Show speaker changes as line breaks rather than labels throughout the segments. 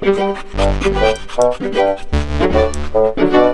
Thank you.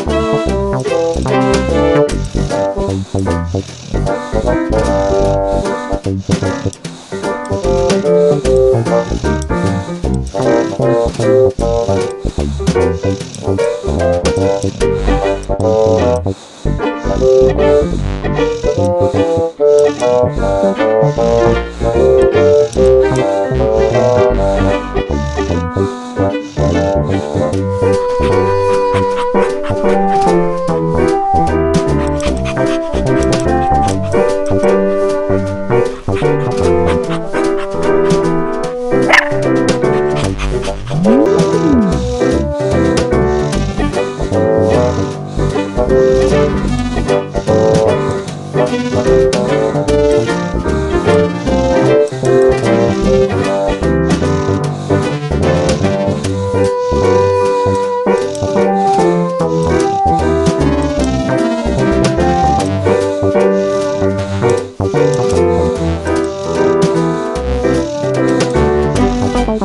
Thank you.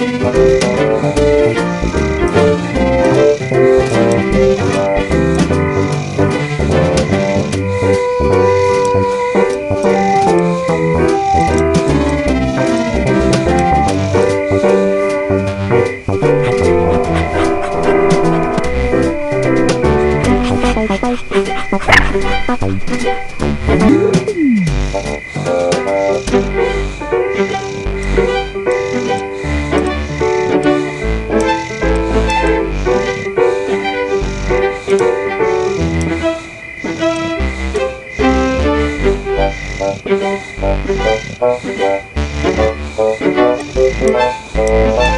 Thank you. ね。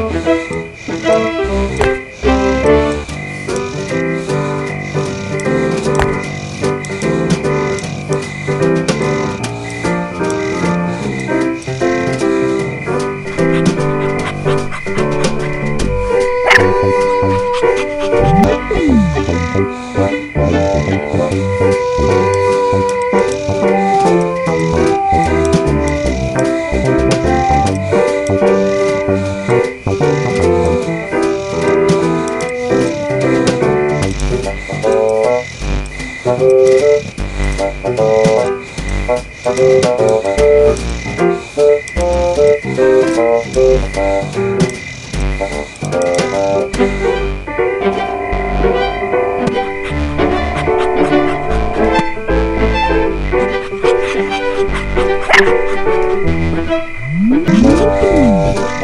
Thank you.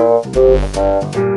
Thank you.